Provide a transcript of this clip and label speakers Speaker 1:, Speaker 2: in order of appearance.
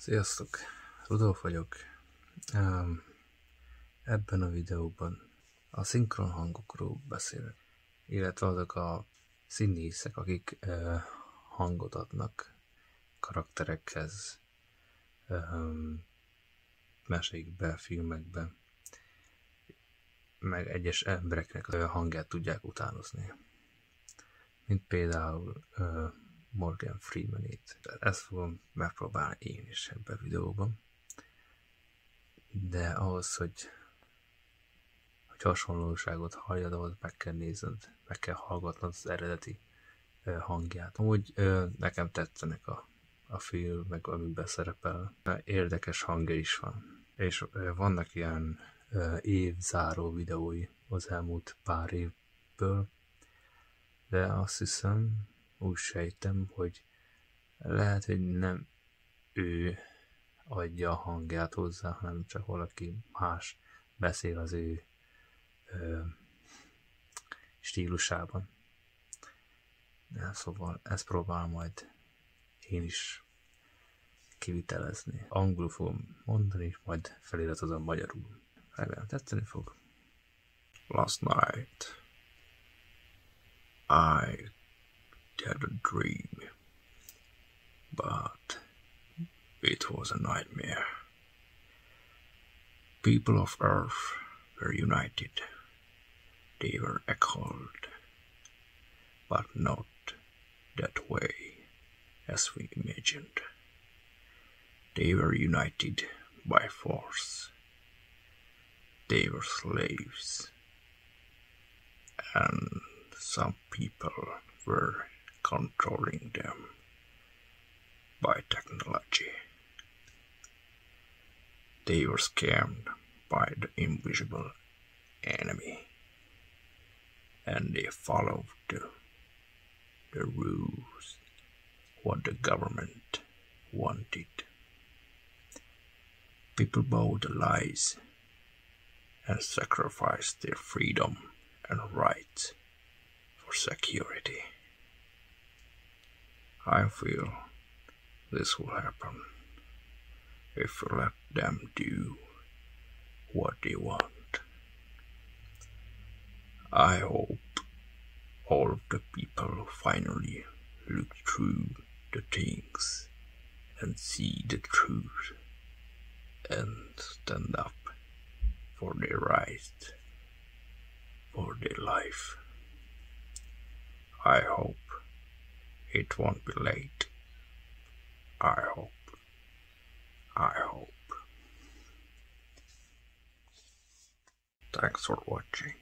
Speaker 1: Sziasztok! Rudolf vagyok. Ebben a videóban a szinkron hangokról beszélek, illetve azok a színészek, akik hangot adnak karakterekhez, mesékbe, filmekbe, meg egyes embereknek a hangját tudják utánozni. Mint például Morgan Freemanét. Ezt fogom megpróbálni én is ebben a videóban. De ahhoz, hogy, hogy hasonlóságot halljad, ahhoz meg kell nézned, meg kell hallgatnod az eredeti hangját. Úgy nekem tetszenek a, a film, meg amiben szerepel. Érdekes hangja is van. És vannak ilyen évzáró videói az elmúlt pár évből, de azt hiszem, úgy sejtem, hogy lehet, hogy nem ő adja a hangját hozzá, hanem csak valaki más beszél az ő ö, stílusában. De szóval ezt próbálom majd én is kivitelezni. Angolul fogom mondani, majd feliratozom magyarul. Remélem tetszeni fog. Last night I had a dream, but it was a nightmare. People of Earth were united. They were echoed, but not that way as we imagined. They were united by force. They were slaves, and some people were controlling them by technology. They were scammed by the invisible enemy and they followed the, the rules what the government wanted. People bought the lies and sacrificed their freedom and rights for security. I feel this will happen if we let them do what they want. I hope all of the people finally look through the things and see the truth and stand up for their right, for their life. I hope it won't be late. I hope. I hope. Thanks for watching.